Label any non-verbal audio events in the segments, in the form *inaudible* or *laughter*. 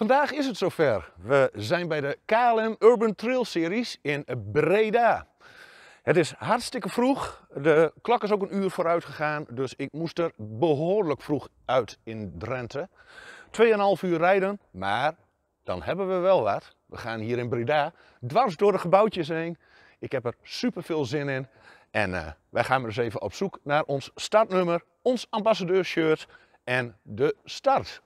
Vandaag is het zover. We zijn bij de KLM Urban Trail Series in Breda. Het is hartstikke vroeg. De klok is ook een uur vooruit gegaan, dus ik moest er behoorlijk vroeg uit in Drenthe. 2,5 uur rijden, maar dan hebben we wel wat. We gaan hier in Breda dwars door de gebouwtjes heen. Ik heb er super veel zin in. En uh, wij gaan maar eens even op zoek naar ons startnummer, ons ambassadeurshirt en de start.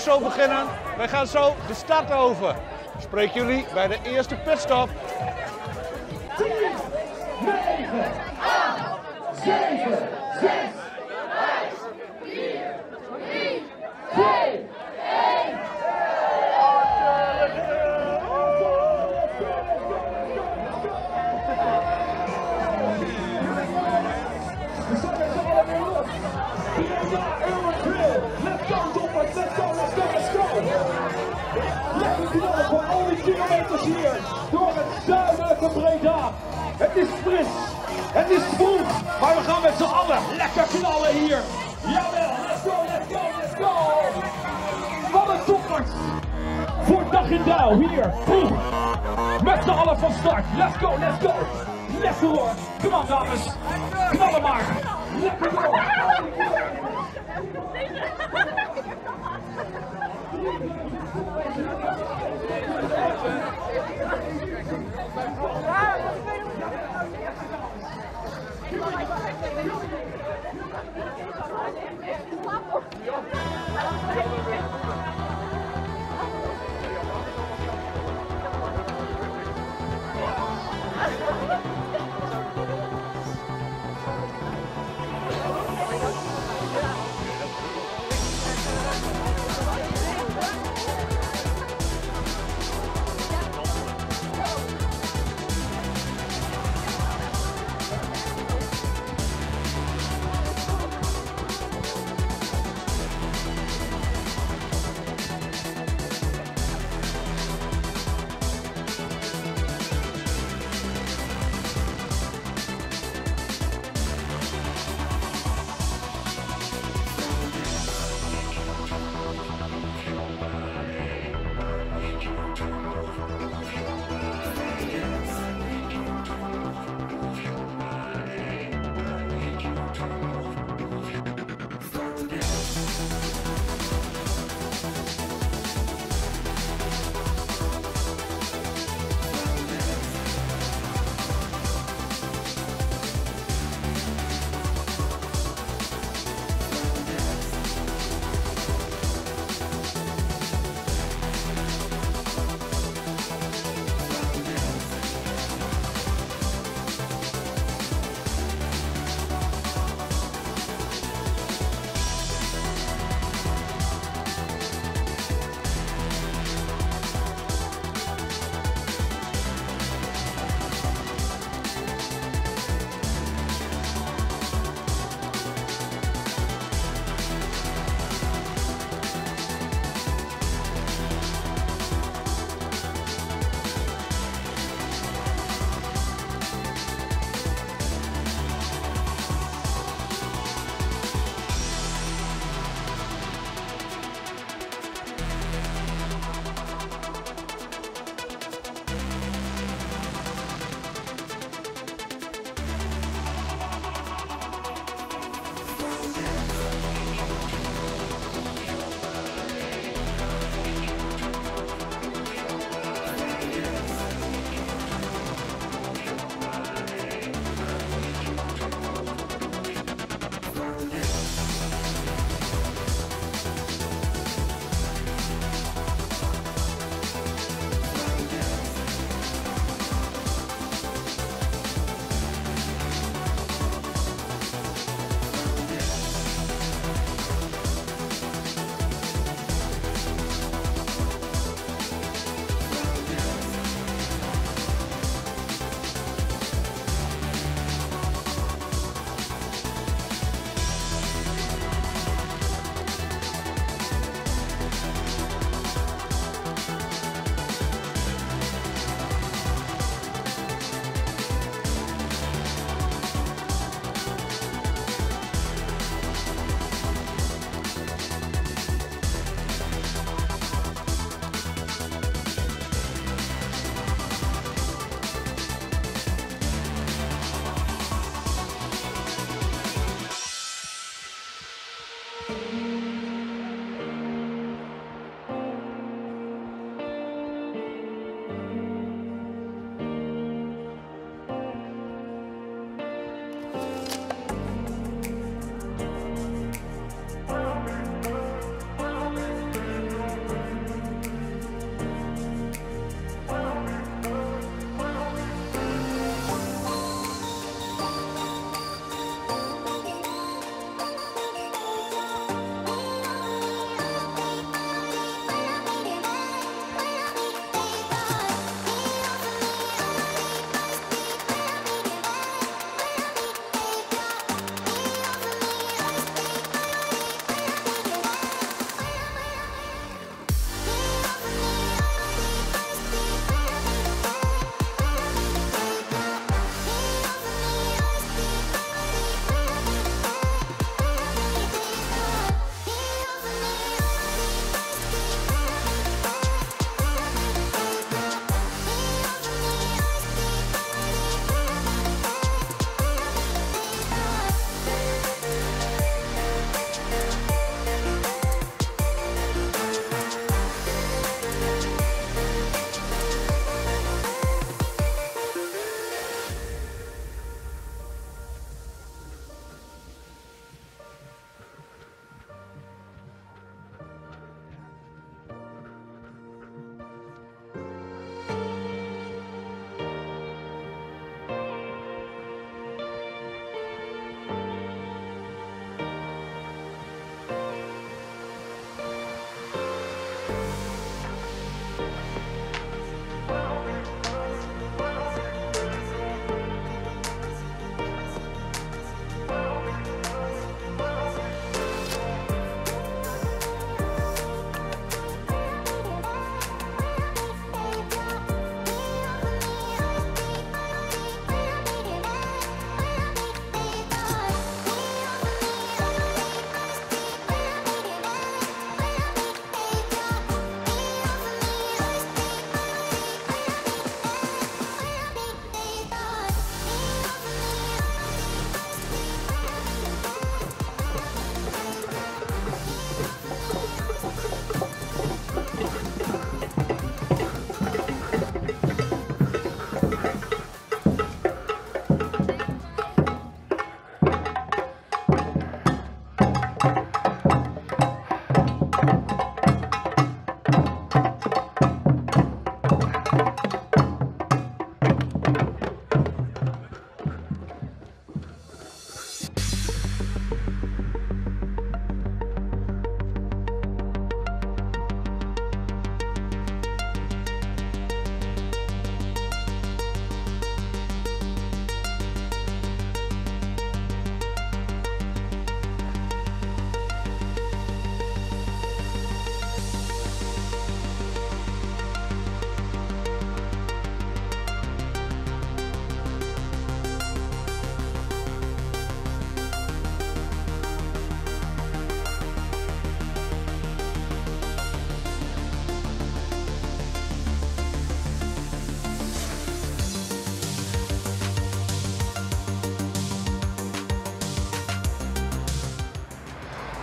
Zo beginnen. Wij gaan zo de start over. Spreek jullie bij de eerste pitstop. Ai,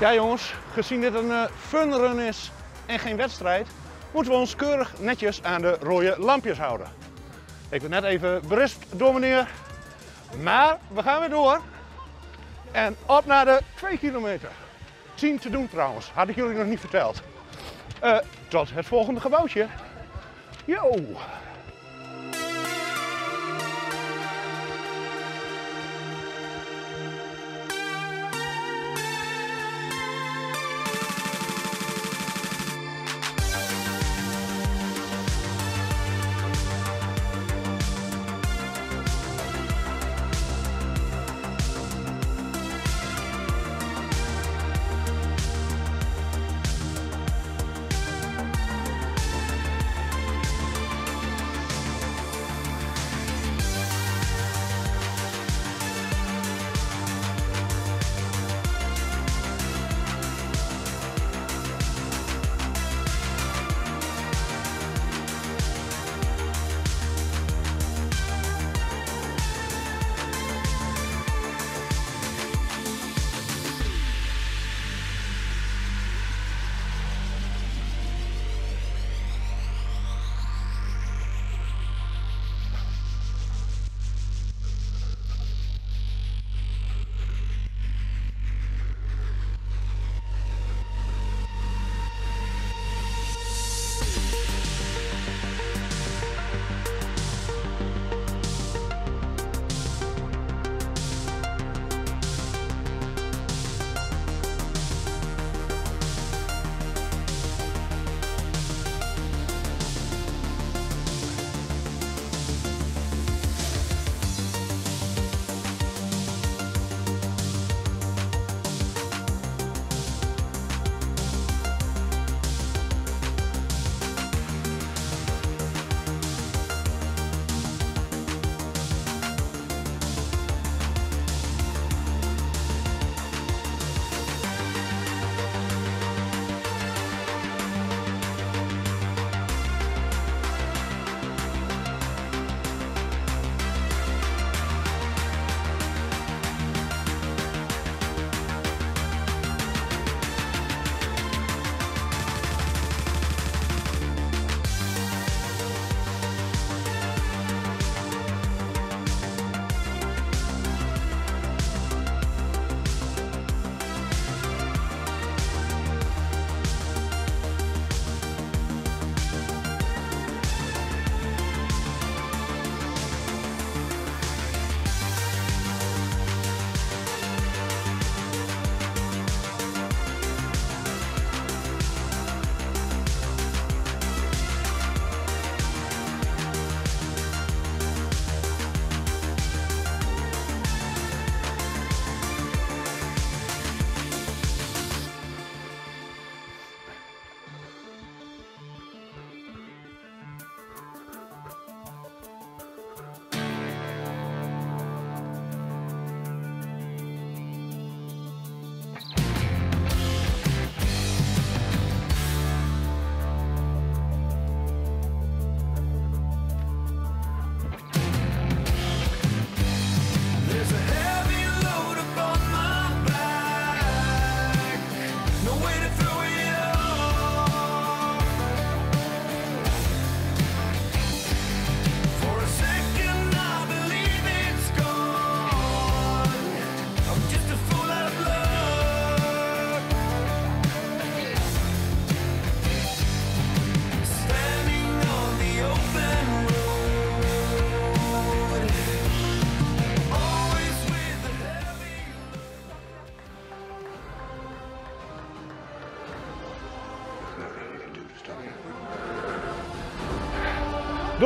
Ja jongens, gezien dit een uh, funrun is en geen wedstrijd, moeten we ons keurig netjes aan de rode lampjes houden. Ik ben net even berispt door meneer, maar we gaan weer door. En op naar de 2 kilometer. 10 te doen trouwens, had ik jullie nog niet verteld. Uh, tot het volgende gebouwtje. Yo!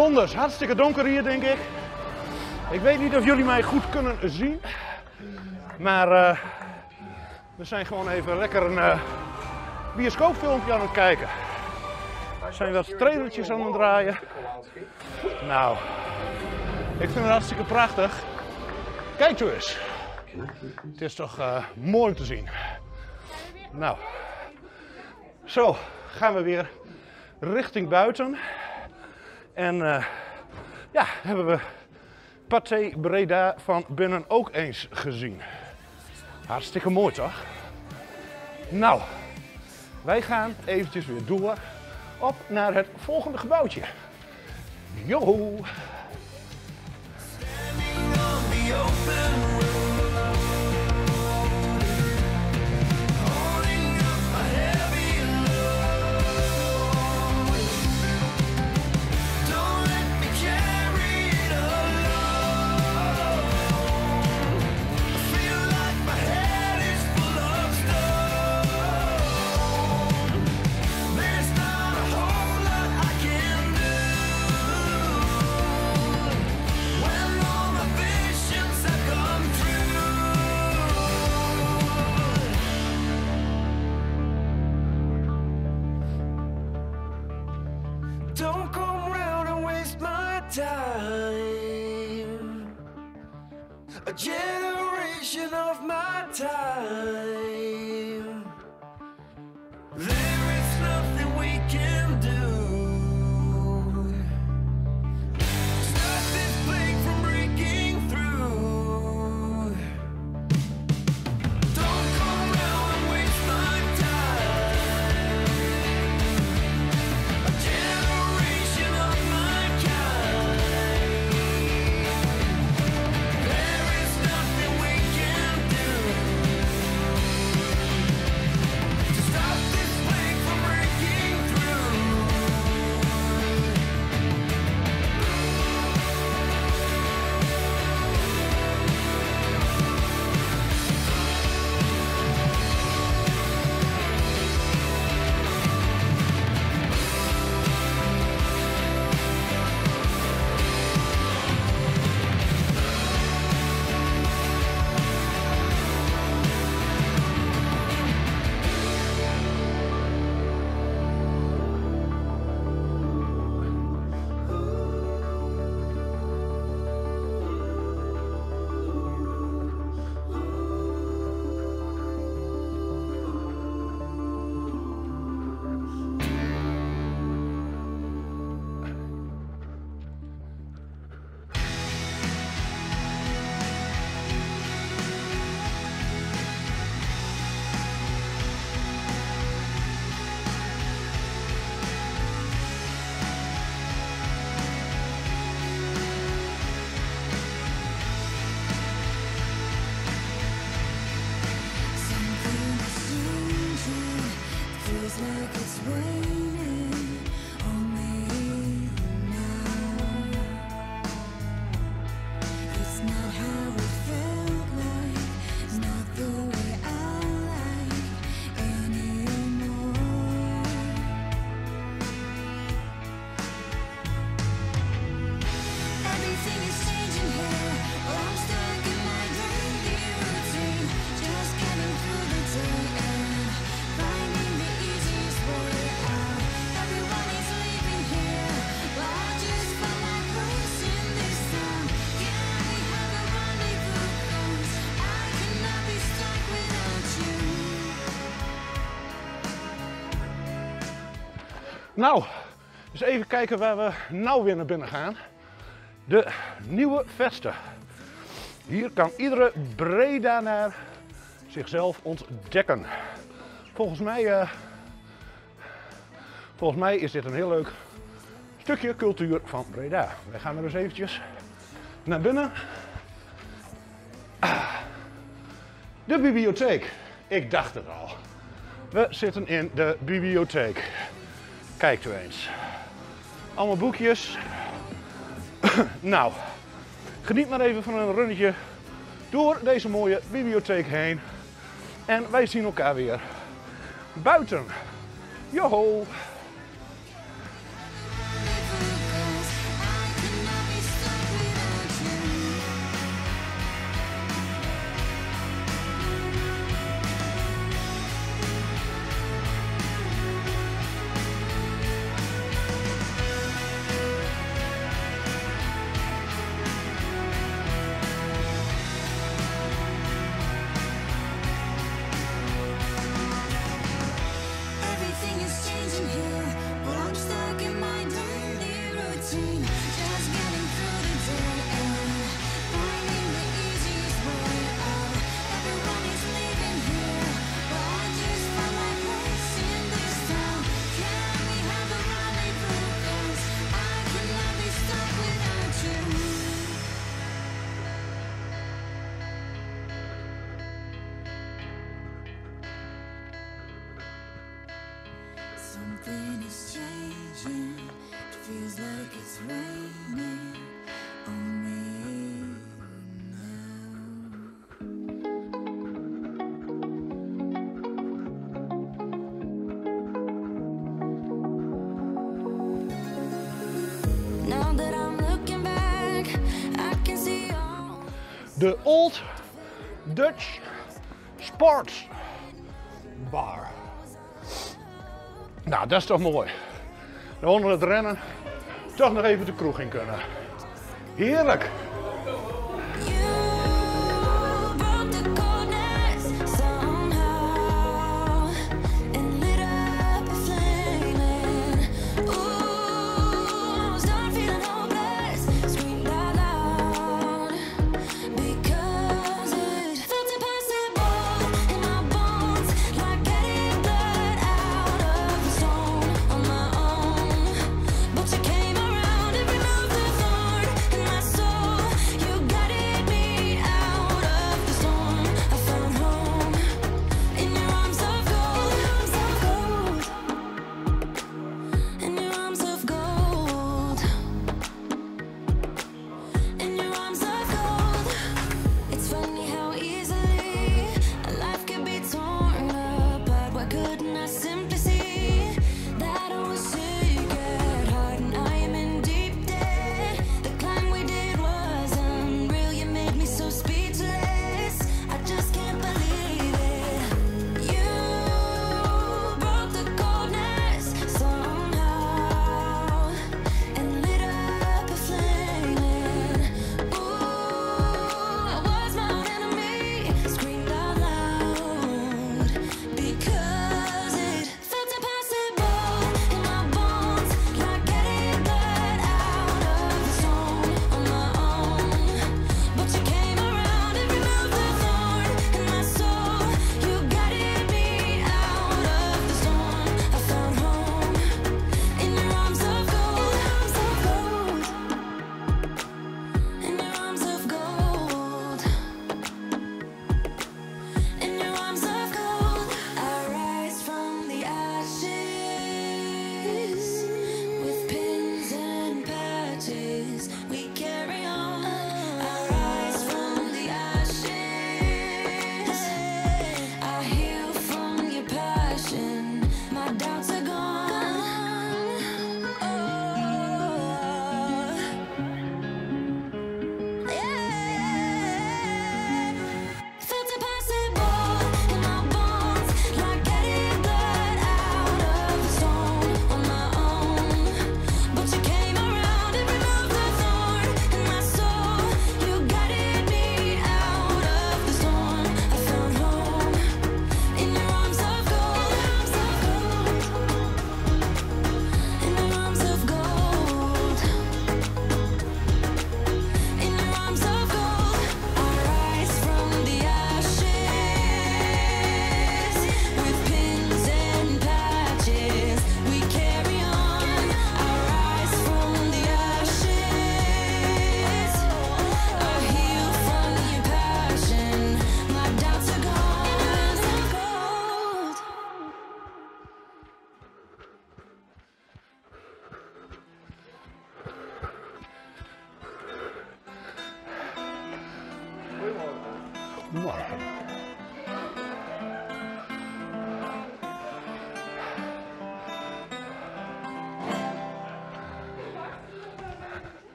Hartstikke donker hier denk ik. Ik weet niet of jullie mij goed kunnen zien. Maar eh, we zijn gewoon even lekker een eh, bioscoopfilmpje aan het kijken. We zijn wat trailertjes aan het draaien. Nou, ik vind het hartstikke prachtig. Kijk toe eens. Het is toch eh, mooi om te zien. Nou, zo gaan we weer richting buiten. En eh, ja, hebben we Pathé Breda van binnen ook eens gezien. Hartstikke mooi toch? Nou, wij gaan eventjes weer door op naar het volgende gebouwtje. Yo! A generation of my time. There is nothing we can do Nou, dus even kijken waar we nou weer naar binnen gaan. De nieuwe Vesten. Hier kan iedere Breda naar zichzelf ontdekken. Volgens mij, eh, volgens mij is dit een heel leuk stukje cultuur van Breda. Wij gaan er eens eventjes naar binnen. De bibliotheek. Ik dacht het al. We zitten in de bibliotheek. Kijkt u eens. Allemaal boekjes. *coughs* nou, geniet maar even van een runnetje door deze mooie bibliotheek heen. En wij zien elkaar weer buiten. Joho! de Old Dutch Sports Bar. Nou, dat is toch mooi. Dan onder het rennen toch nog even de kroeg in kunnen. Heerlijk.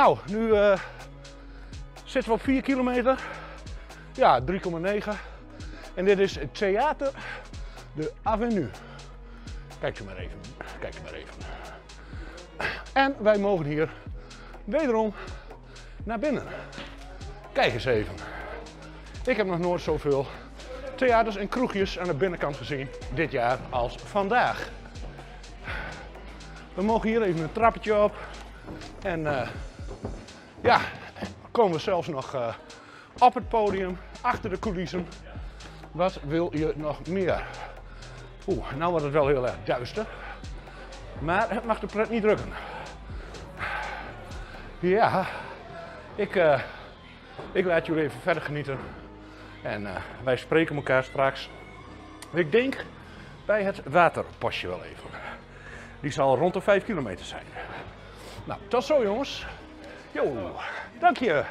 Nou, nu eh, zitten we op 4 kilometer. Ja, 3,9. En dit is het Theater de Avenue. Kijk je maar even. Kijk maar even. En wij mogen hier wederom naar binnen. Kijk eens even. Ik heb nog nooit zoveel theaters en kroegjes aan de binnenkant gezien dit jaar als vandaag. We mogen hier even een trappetje op. En eh, ja, komen we zelfs nog eh, op het podium, achter de coulissen. Wat wil je nog meer? Oeh, nou wordt het wel heel erg duister. Maar het mag de pret niet drukken. Ja, ik, eh, ik laat jullie even verder genieten. En eh, wij spreken elkaar straks. Ik denk bij het waterpostje wel even. Die zal rond de 5 kilometer zijn. Nou, tot zo jongens. Jo, dank je.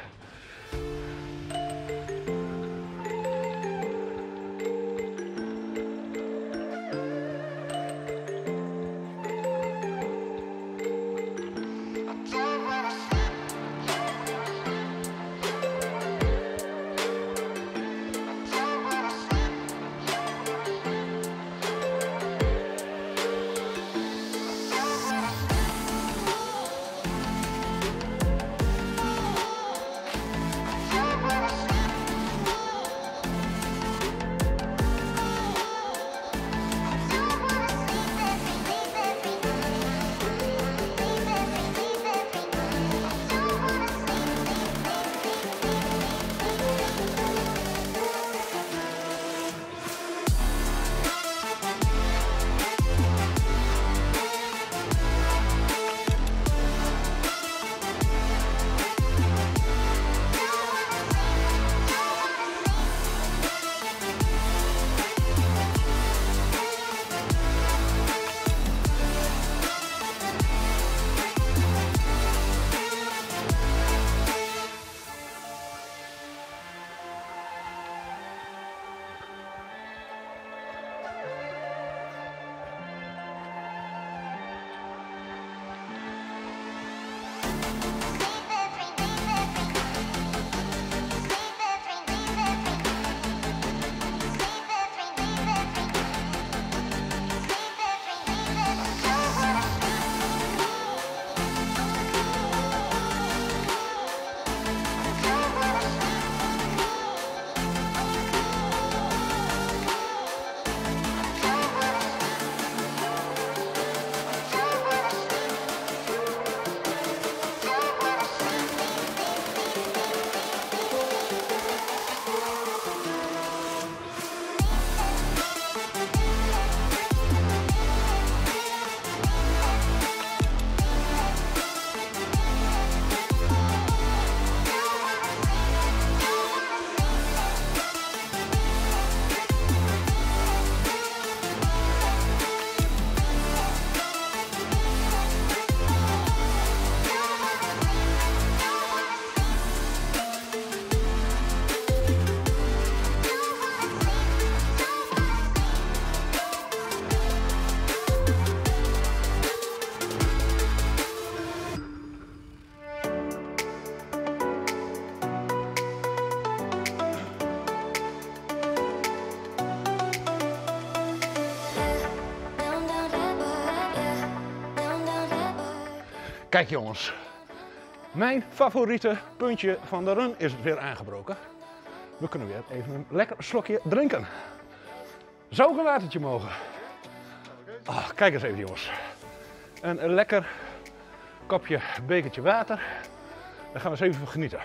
Kijk jongens, mijn favoriete puntje van de run is weer aangebroken. We kunnen weer even een lekker slokje drinken. Zou ik een watertje mogen? Ah, kijk eens even jongens. Een lekker kopje bekertje water. Daar gaan we eens even van genieten.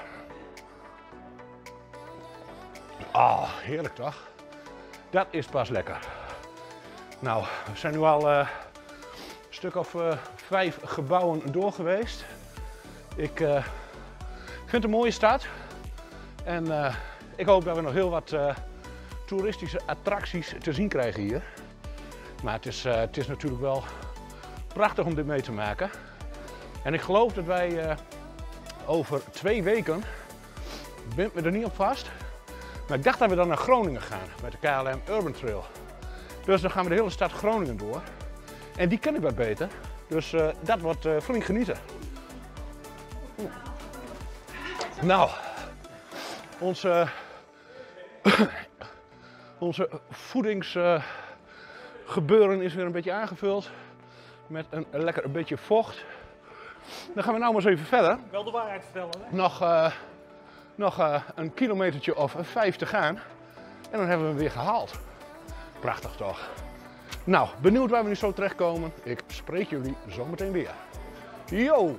Ah, heerlijk toch? Dat is pas lekker. Nou, we zijn nu al eh, stuk of eh, vijf gebouwen door geweest. Ik eh, vind het een mooie stad. En eh, ik hoop dat we nog heel wat toeristische attracties te zien krijgen hier. Maar het is, het is natuurlijk wel prachtig om dit mee te maken. En ik geloof dat wij over twee weken, bind me er niet op vast, maar ik dacht dat we dan naar Groningen gaan met de KLM Urban Trail. Dus dan gaan we de hele stad Groningen door. En die ken ik wat beter. Dus eh, dat wordt eh flink genieten. Nou, onze, *coughs* onze voedingsgebeuren is weer een beetje aangevuld met een lekker een beetje vocht. Dan gaan we nou maar eens even verder. Wel de waarheid vertellen, hè? Nog, eh, nog een kilometertje of vijf te gaan. En dan hebben we hem weer gehaald. Prachtig toch? Nou, benieuwd waar we nu zo terechtkomen. Ik spreek jullie zometeen weer. Yo!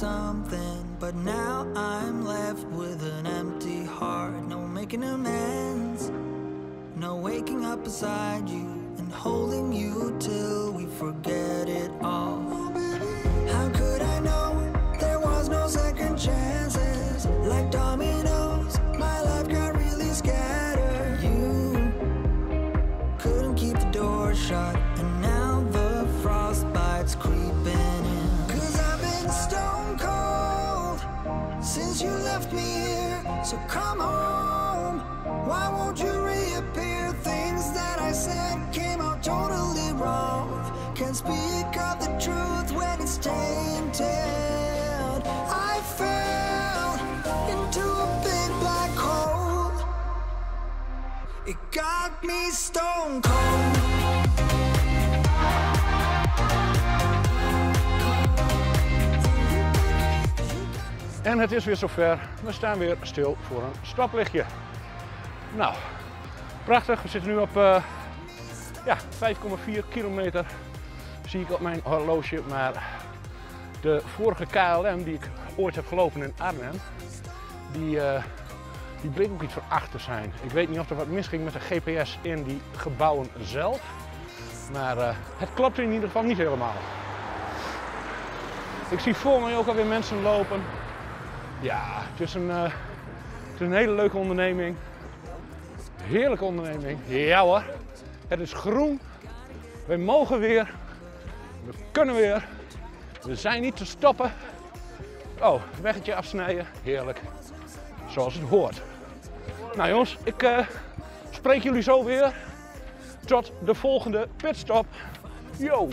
Something, but now I'm left with an empty heart. No making amends, no waking up beside you and holding you till we forget En het is weer zover. We staan weer stil voor een stoplichtje. Nou, prachtig. We zitten nu op eh, ja, 5,4 kilometer. Zie ik op mijn horloge. Maar de vorige KLM die ik ooit heb gelopen in Arnhem, die, eh, die bleek ook iets van acht te zijn. Ik weet niet of er wat misging met de GPS in die gebouwen zelf. Maar eh, het klopt in ieder geval niet helemaal. Ik zie voor mij ook alweer mensen lopen. Ja, het is een, eh, een hele leuke onderneming. Heerlijke onderneming. Ja hoor. Het is groen. We mogen weer. We kunnen weer. We zijn niet te stoppen. Oh, weggetje afsnijden. Heerlijk. Zoals het hoort. Nou jongens, ik eh, spreek jullie zo weer. Tot de volgende pitstop. Yo!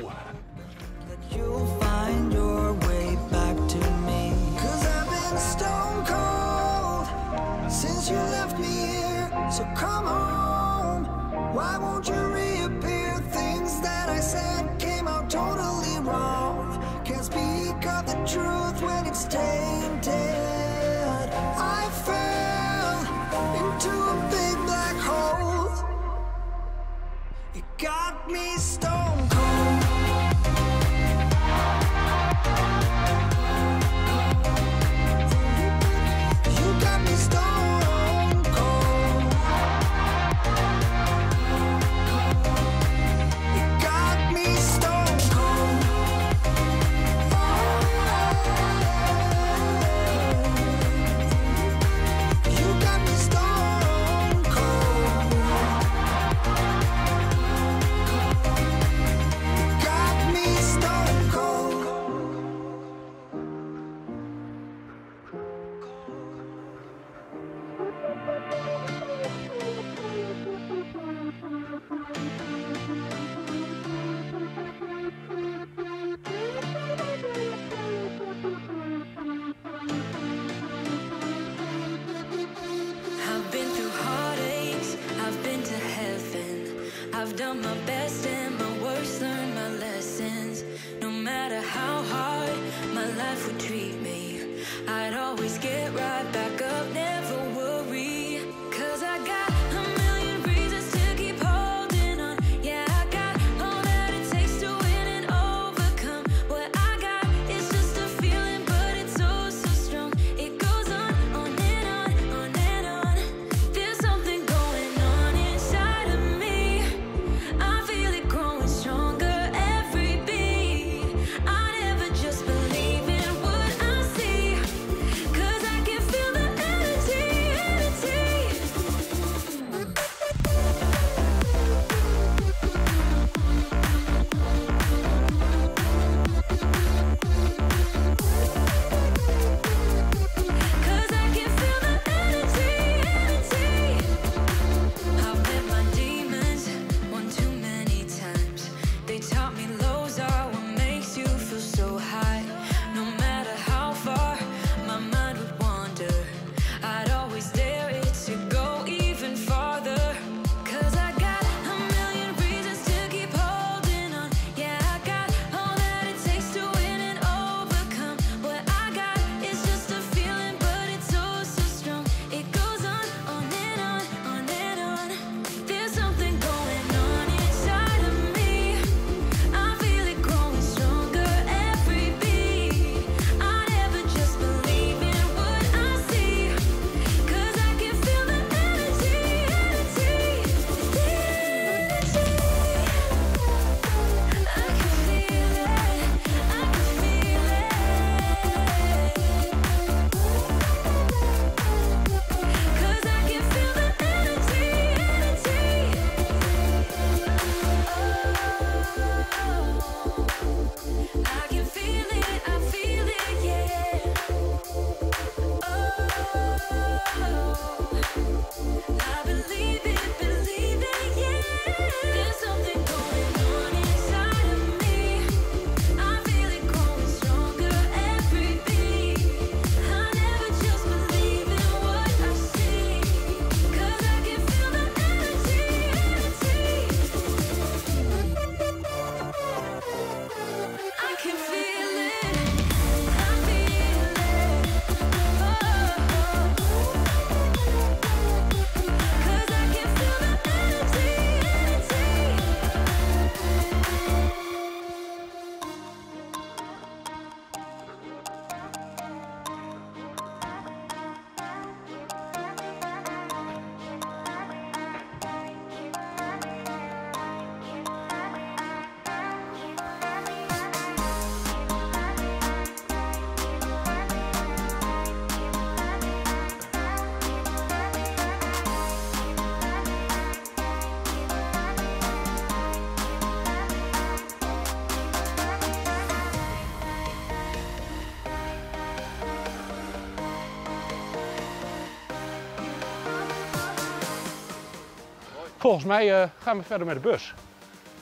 Volgens mij eh, gaan we verder met de bus.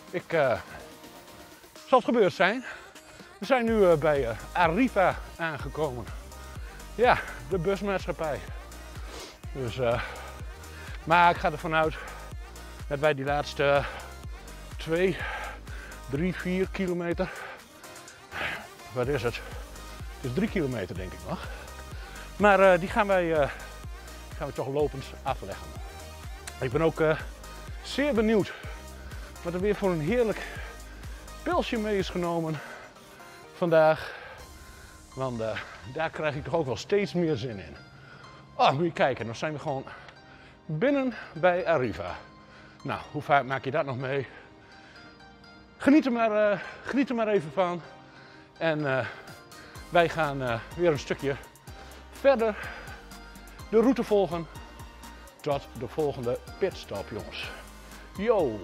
Ik eh, zal het gebeurd zijn. We zijn nu eh, bij Arriva aangekomen. Ja, de busmaatschappij. Dus, maar ik ga ervan uit dat wij die laatste 2, 3, 4 kilometer. Wat is het? Het is 3 kilometer denk ik nog. Maar die gaan wij, gaan we toch lopend afleggen. Ik ben ook zeer benieuwd wat er weer voor een heerlijk pilsje mee is genomen vandaag. Want eh, daar krijg ik toch ook wel steeds meer zin in. Oh, moet je kijken, dan zijn we gewoon binnen bij Arriva. Nou, hoe vaak maak je dat nog mee? Geniet er maar, eh, geniet er maar even van. En eh, wij gaan weer een stukje verder de route volgen tot de volgende pitstop, jongens. Yo!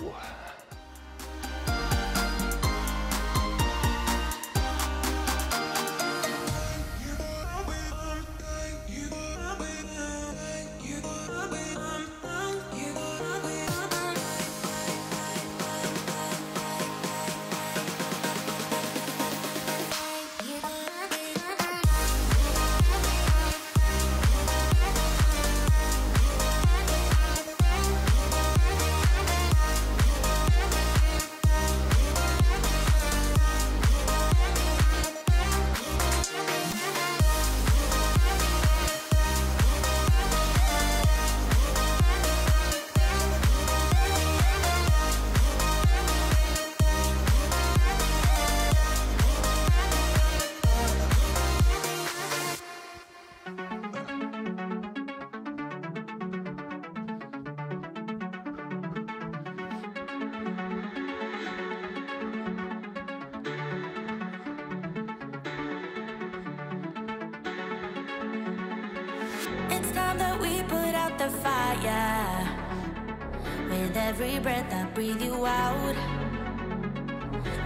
It's time that we put out the fire. With every breath I breathe you out.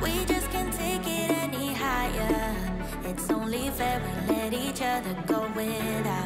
We just can't take it any higher. It's only fair we let each other go without.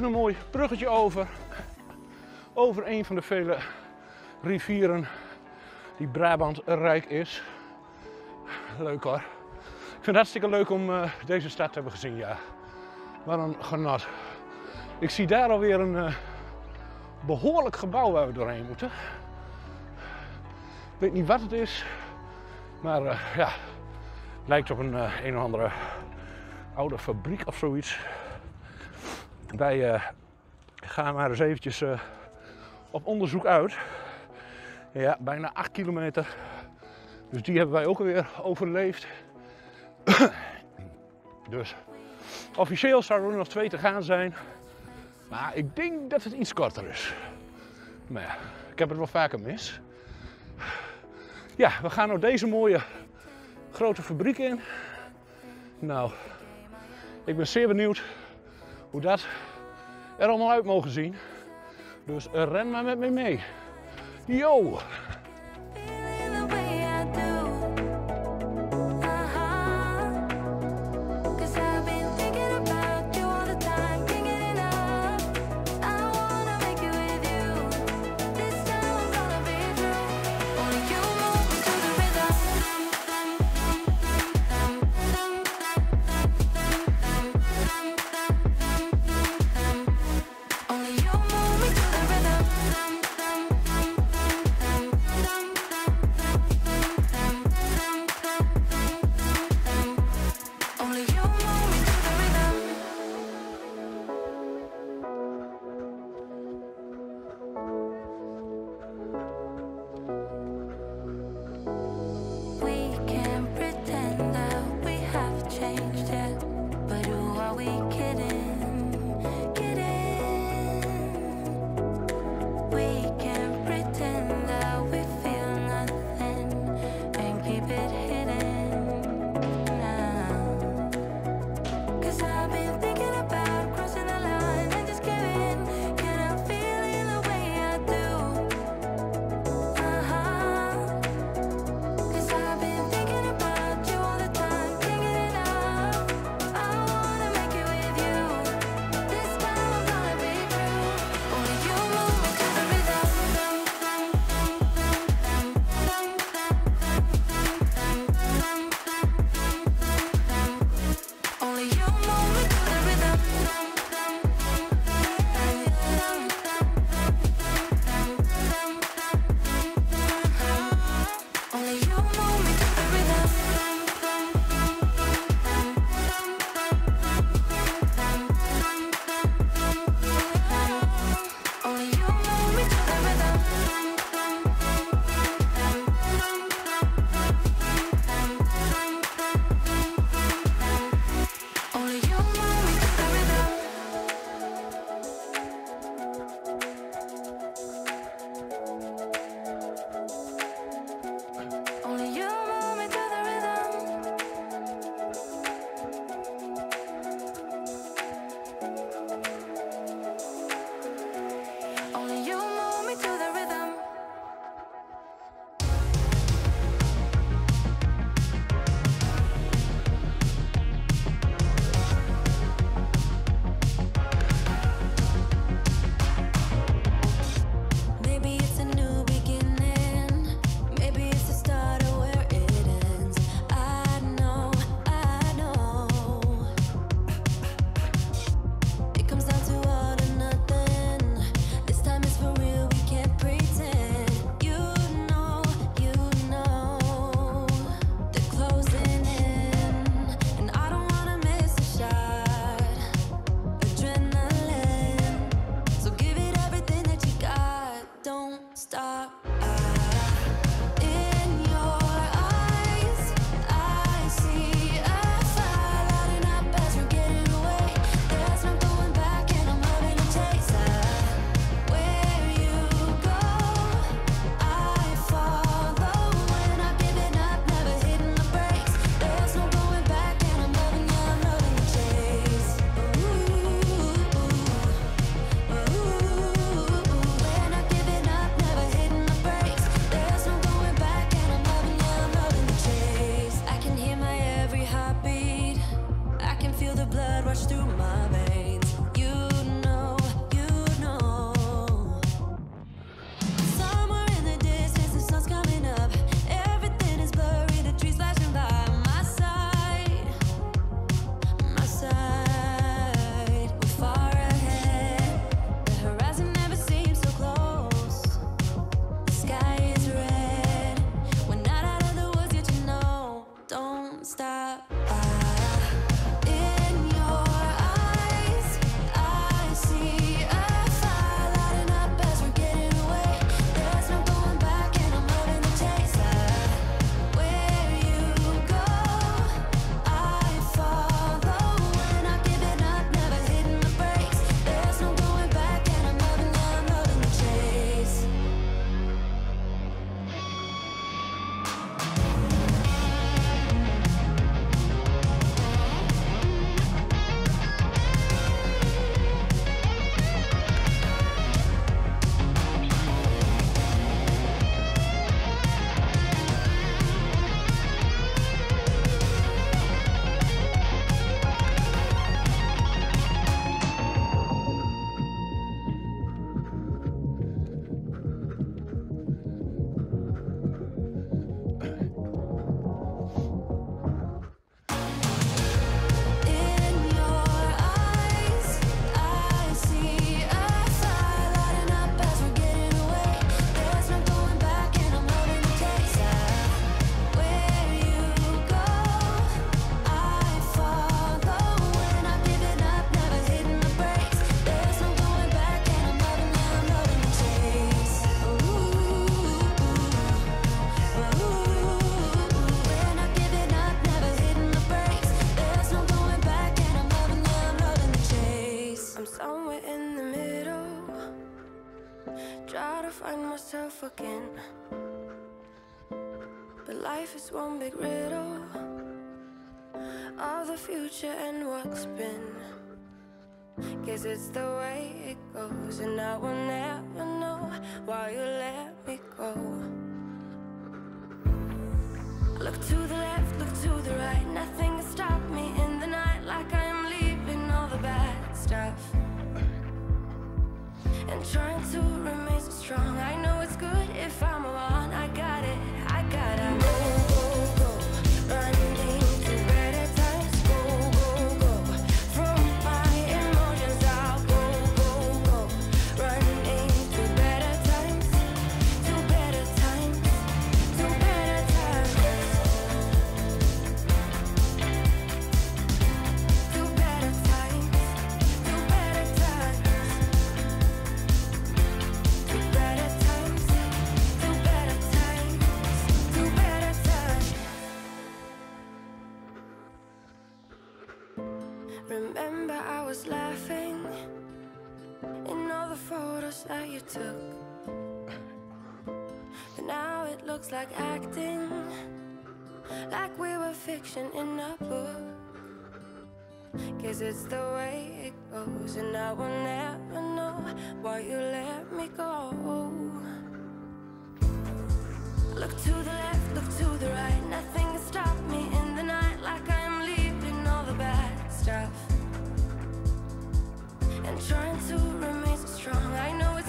Even een mooi bruggetje over. Over een van de vele rivieren die Brabant rijk is. Leuk hoor. Ik vind het hartstikke leuk om eh, deze stad te hebben gezien, ja. Wat een genot. Ik zie daar alweer een eh, behoorlijk gebouw waar we doorheen moeten. Ik weet niet wat het is, maar eh, ja, lijkt op een een of andere oude fabriek of zoiets. Wij eh, gaan maar eens eventjes eh, op onderzoek uit. Ja, bijna 8 kilometer. Dus die hebben wij ook alweer overleefd. *coughs* dus officieel zouden er nog twee te gaan zijn. Maar ik denk dat het iets korter is. Maar ja, ik heb het wel vaker mis. Ja, we gaan nou deze mooie grote fabriek in. Nou, ik ben zeer benieuwd hoe dat er allemaal uit mogen zien. Dus ren maar met me mee. Yo! Future and what's been. Guess it's the way it goes, and I will never know why you let me go. Look to the left, look to the right, nothing can stop me in the night like I am leaving all the bad stuff. And trying to remain so strong, I know it's good if I'm alone. I got it, I gotta go, Guess it's the way it goes, and I will never know why you let me go. Look to the left, look to the right, nothing can stop me in the night like I am leaving all the bad stuff. And trying to remain so strong, I know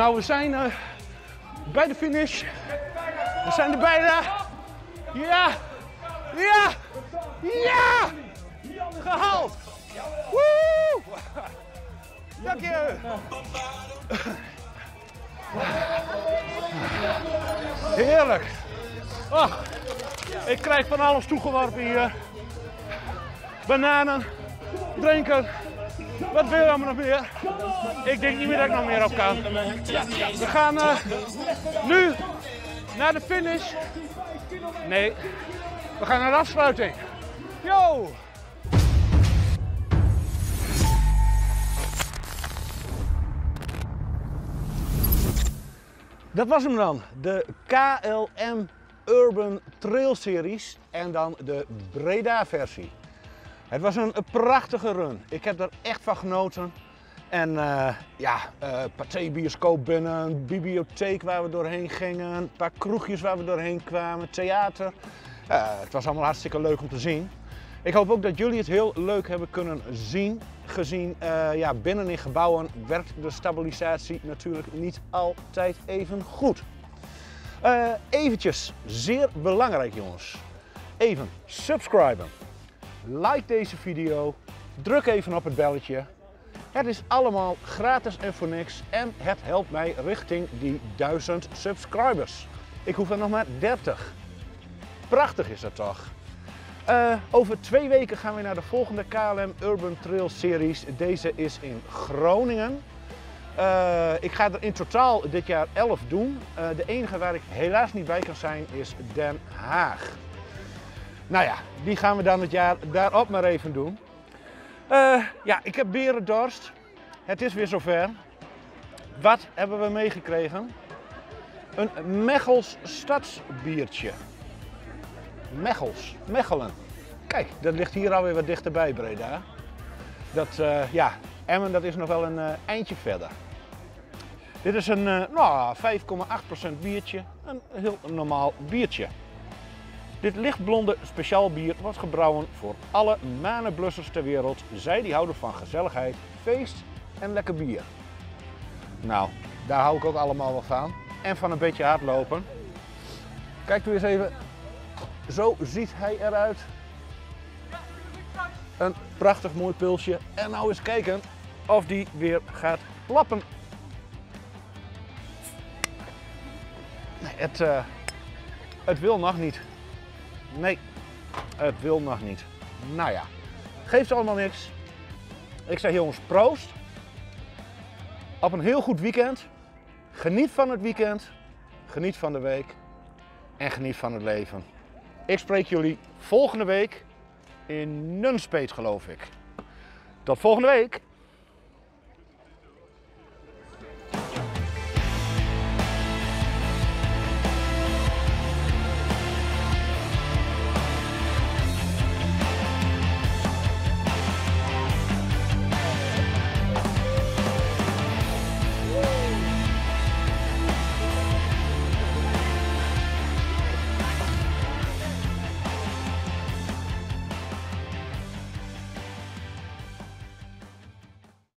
Nou, we zijn eh, bij de finish. We zijn er bijna. Ja! Ja! Ja! Gehaald! Woe! Dank je! Heerlijk! Oh, ik krijg van alles toegeworpen hier. Bananen, drinken. Wat wil je allemaal nog meer? Ik denk niet meer dat ik nog meer op kan. We gaan eh, nu naar de finish. Nee, we gaan naar de afsluiting. Yo! Dat was hem dan. De KLM Urban Trail Series en dan de Breda versie. Het was een prachtige run. Ik heb er echt van genoten. En eh, ja, eh Pathé bioscoop binnen, een bibliotheek waar we doorheen gingen, een paar kroegjes waar we doorheen kwamen, theater. Eh, het was allemaal hartstikke leuk om te zien. Ik hoop ook dat jullie het heel leuk hebben kunnen zien. Gezien ja, binnen in gebouwen werkt de stabilisatie natuurlijk niet altijd even goed. Eh eventjes, zeer belangrijk jongens. Even subscriben. Like deze video. Druk even op het belletje. Het is allemaal gratis en voor niks. En het helpt mij richting die 1000 subscribers. Ik hoef er nog maar 30. Prachtig is dat toch? Eh, over twee weken gaan we naar de volgende KLM Urban Trail Series. Deze is in Groningen. Eh, ik ga er in totaal dit jaar 11 doen. Eh, de enige waar ik helaas niet bij kan zijn is Den Haag. Nou ja, die gaan we dan het jaar daarop maar even doen. Eh, ja, ik heb berendorst. Het is weer zover. Wat hebben we meegekregen? Een Mechels stadsbiertje. Mechels, Mechelen. Kijk, dat ligt hier alweer wat dichterbij, Breda. Dat, eh, ja, Emmen dat is nog wel een eh, eindje verder. Dit is een nou, 5,8% biertje. Een heel normaal biertje. Dit lichtblonde speciaal bier wordt gebrouwen voor alle manenblussers ter wereld. Zij die houden van gezelligheid, feest en lekker bier. Nou, daar hou ik ook allemaal wel van. En van een beetje hardlopen. Kijk u eens even. Zo ziet hij eruit. Een prachtig mooi pulsje. En nou eens kijken of die weer gaat klappen. Nee, het, eh, het wil nog niet. Nee, het wil nog niet. Nou ja, geeft allemaal niks. Ik zeg jongens, proost. Op een heel goed weekend. Geniet van het weekend. Geniet van de week. En geniet van het leven. Ik spreek jullie volgende week in Nunspeet, geloof ik. Tot volgende week.